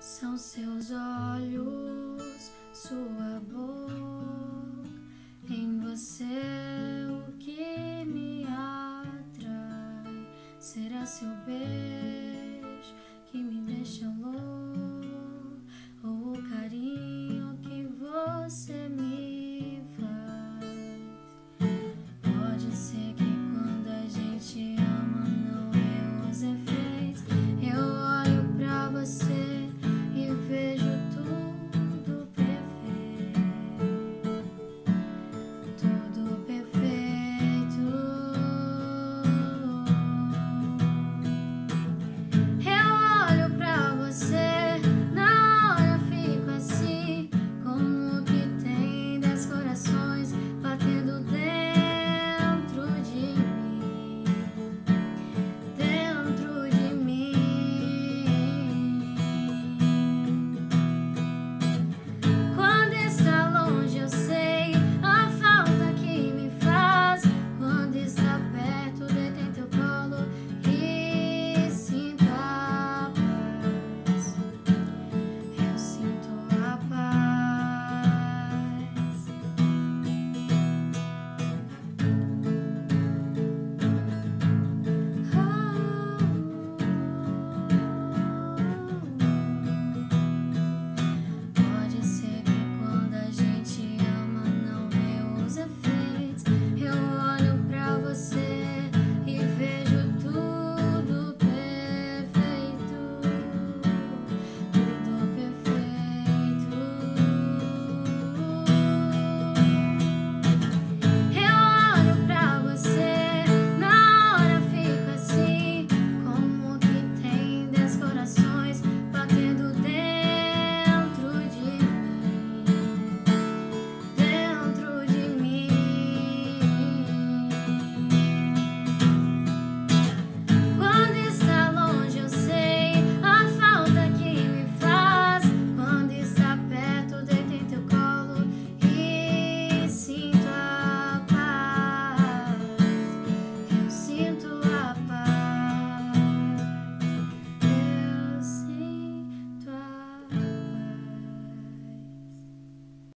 São seus olhos, sua boca, em você o que me atrai. Será seu beijo que me deixa louco.